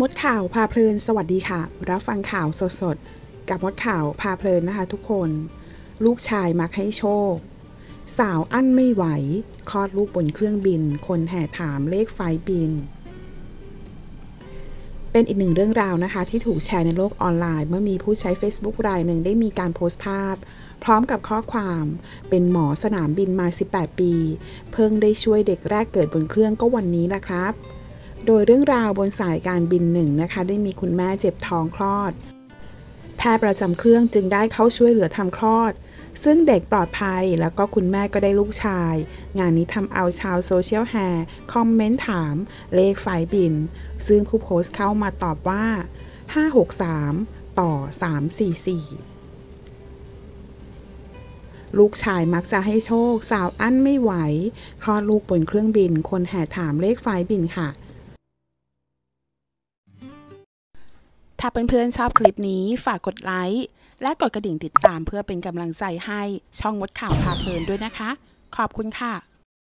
มดข่าวพาเพลินสวัสดีค่ะ รับฟังข่าวสดๆ กับมดข่าวพาเพลินนะคะทุกคน ลูกชายมักให้โชค สาวอั้นไม่ไหว คลอดลูกบนเครื่องบิน คนแห่ถามเลขไฟบิน เป็นอีกหนึ่งเรื่องราวนะคะ ที่ถูกแชร์ในโลกออนไลน์ เมื่อมีผู้ใช้ Facebook รายหนึ่งได้มีการโพสต์ภาพ พร้อมกับข้อความเป็นหมอสนามบินมา 18 ปี เพิ่งได้ช่วยเด็กแรกเกิดบนเครื่องก็วันนี้แหละครับ โดยเรื่องราวบนสายการบินหนึ่งนะคะ ได้มีคุณแม่เจ็บท้องคลอด แพทย์ประจำเครื่องจึงได้เข้าช่วยเหลือทำคลอด ซึ่งเด็กปลอดภัยแล้วก็คุณแม่ก็ได้ลูกชาย งานนี้ทำเอาชาวโซเชียลแห่คอมเมนต์ถาม เลขไฟลท์บิน ซึ่งผู้โพสต์เข้ามาตอบว่า 563 ต่อ 344ลูกชายมักจะให้โชค สาวอั้นไม่ไหว คลอดลูกบนเครื่องบิน คนแห่ถามเลขไฟบินค่ะ ถ้าเพื่อนๆชอบคลิปนี้ฝากกดไลค์และกดกระดิ่งติดตามเพื่อเป็นกำลังใจให้ช่องมดข่าวพาเพลินด้วยนะคะ ขอบคุณค่ะ